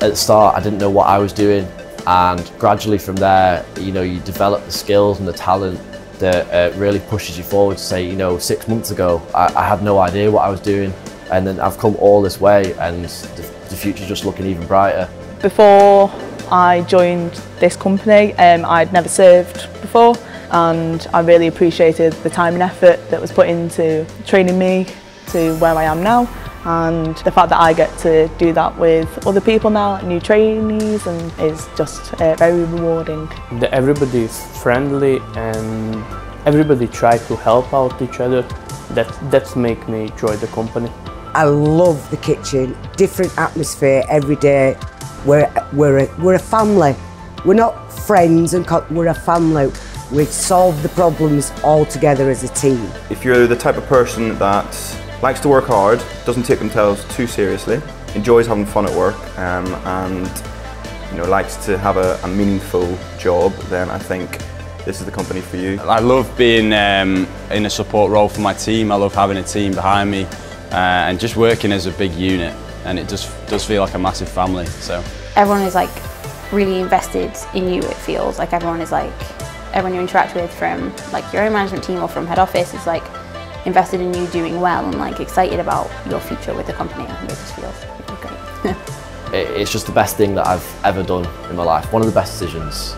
At the start, I didn't know what I was doing, and gradually from there, you know, you develop the skills and the talent that uh, really pushes you forward to say, you know, six months ago, I, I, had no idea what I was doing, and then I've come all this way, and the, the future's just looking even brighter. Before I joined this company, um, I'd never served before, and I really appreciated the time and effort that was put into training me to where I am now and the fact that I get to do that with other people now, new trainees, and is just uh, very rewarding. The, everybody is friendly and everybody tries to help out each other. That that's make me enjoy the company. I love the kitchen, different atmosphere every day. We're we're a, we're a family. We're not friends and we're a family. We solve the problems all together as a team. If you're the type of person that likes to work hard, doesn't take themselves too seriously, enjoys having fun at work um, and you know, likes to have a, a, meaningful job, then I think this is the company for you. I love being um, in a support role for my team. I love having a team behind me uh, and just working as a big unit and it just does feel like a massive family. So Everyone is like really invested in you it feels like everyone is like everyone you interact with from like your own management team or from head office is like invested in you doing well and like excited about your future with the company. I think it just feels really great. it's just the best thing that I've ever done in my life. One of the best decisions